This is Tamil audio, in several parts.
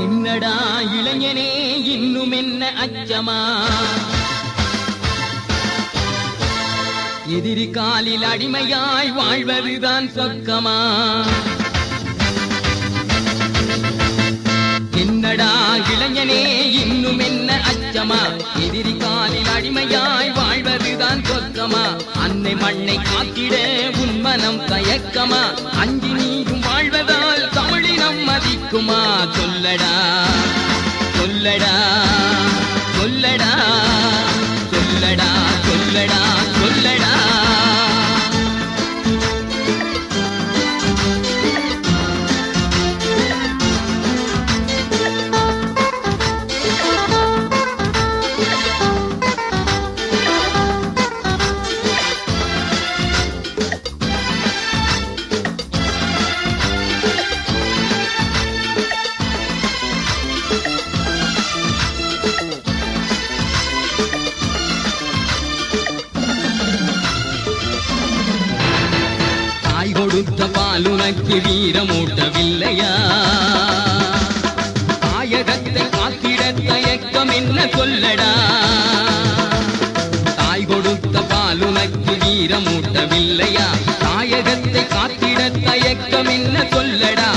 என்னடா இளைஞனே இன்னும் என்ன அச்சமா? எதிரி காலில் அடிமையாய் வாழ்வதுதான் சொக்கமா என்னடா இளைஞனே இன்னும் என்ன அச்சமா? எதிரி காலில் அடிமையாய் வாழ்வதுதான் சொக்கமா அன்னை மண்ணை காத்திட உன்மனம் தயக்கமா? அஞ்சு தமிழினம் மதிக்குமா தாய் கொடுத்த பாலுனக்கு வீரமூட்டவில்லையா? தாயகத்தை காத்திட தயக்கம் என்ன சொல்லடா? தாய் கொடுத்த பாலுனக்கு வீரமூட்டவில்லையா? தாயகத்தை காத்திட தயக்கம் என்ன சொல்லடா?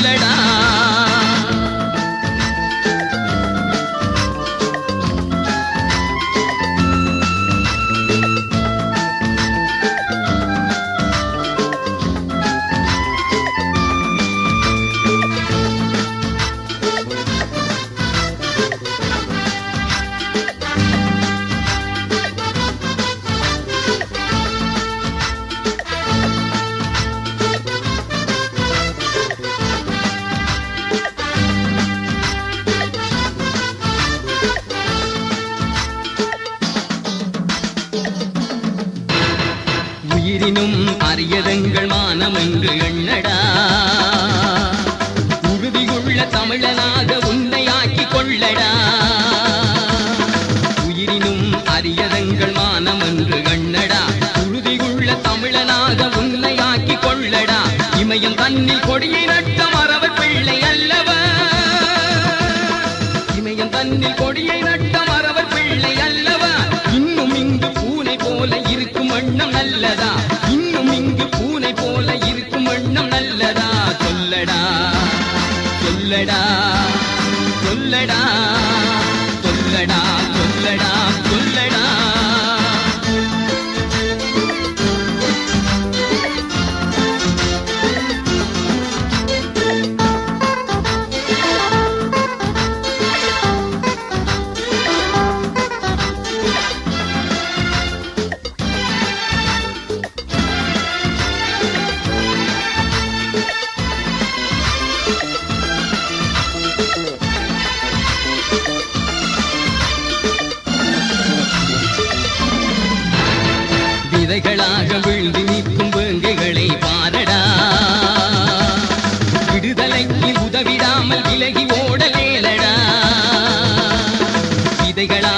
சொல்லடா உயிரினும் அரியதங்கள் மானம் என்று எண்ணடா. உறுதியுள்ள தமிழனாக சொல்லடா சொல்லடா. விதைகளாக விழுந்து நிற்கும் வேங்கைகளை பாரடா. விடுதலைக்கு உதவிடாமல் விலகி ஓடலேலடா விதைகளாக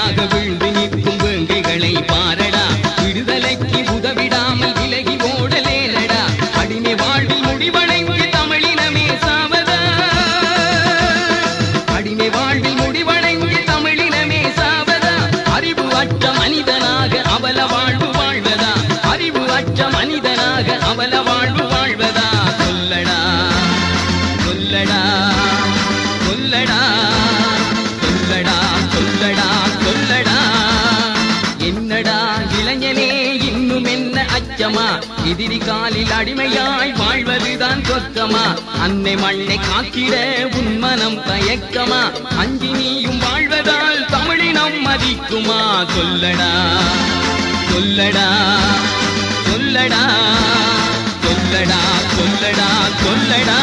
எதிரி காலில் அடிமையாய் வாழ்வதுதான் சொர்க்கமா? அன்னை மண்ணை காக்கிட உன் மனம் தயக்கமா? அஞ்சி நீயும் வாழ்வதால் தமிழினம் மதிக்குமா? சொல்லடா சொல்லடா சொல்லடா சொல்லடா சொல்லடா சொல்லடா.